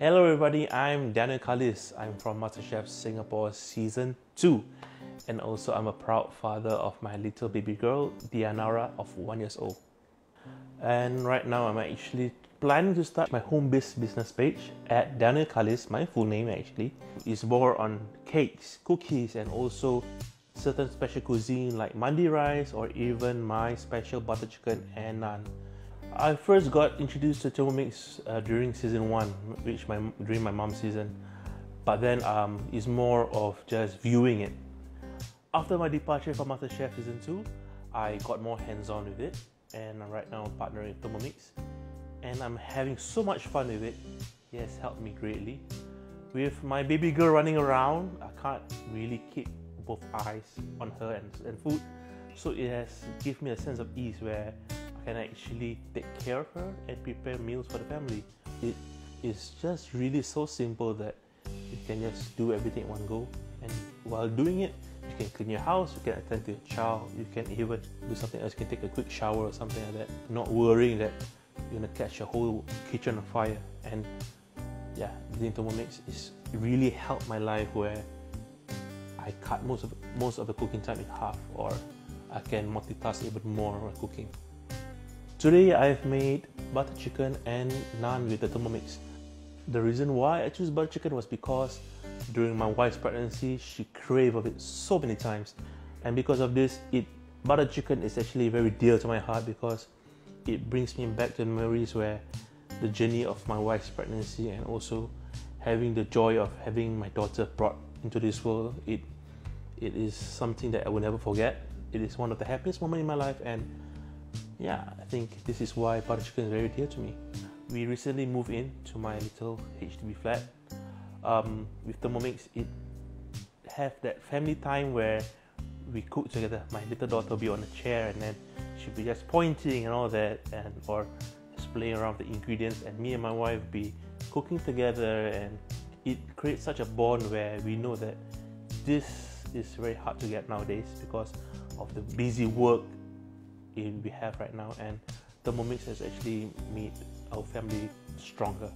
Hello, everybody. I'm Danial Khalis. I'm from MasterChef Singapore Season 2. And also, I'm a proud father of my little baby girl, Dianara, of one years old. And right now, I'm actually planning to start my home based business page at Danial Khalis, my full name actually. is more on cakes, cookies, and also certain special cuisine like mandi rice or even my special butter chicken and naan. I first got introduced to Thermomix uh, during season one, which my during my mom's season, but then um, it's more of just viewing it. After my departure from MasterChef season two, I got more hands-on with it, and right now I'm partnering with Thermomix, and I'm having so much fun with it. It has helped me greatly. With my baby girl running around, I can't really keep both eyes on her and, and food, so it has given me a sense of ease where can actually take care of her and prepare meals for the family. It is just really so simple that you can just do everything in one go. And while doing it, you can clean your house, you can attend to your child, you can even do something else, you can take a quick shower or something like that, not worrying that you're gonna catch your whole kitchen on fire. And yeah, using Thermomix is really helped my life where I cut most of most of the cooking time in half, or I can multitask even more when cooking. Today I've made butter chicken and naan with the Thermomix. The reason why I choose butter chicken was because during my wife's pregnancy she craved of it so many times and because of this it butter chicken is actually very dear to my heart because it brings me back to memories where the journey of my wife's pregnancy and also having the joy of having my daughter brought into this world it it is something that I will never forget it is one of the happiest moments in my life and yeah, I think this is why butter chicken is very dear to me. We recently moved in to my little HDB flat. Um, with Thermomix, it have that family time where we cook together. My little daughter will be on a chair and then she'll be just pointing and all that, and or just playing around the ingredients, and me and my wife be cooking together, and it creates such a bond where we know that this is very hard to get nowadays because of the busy work we have right now, and Thermomix has actually made our family stronger.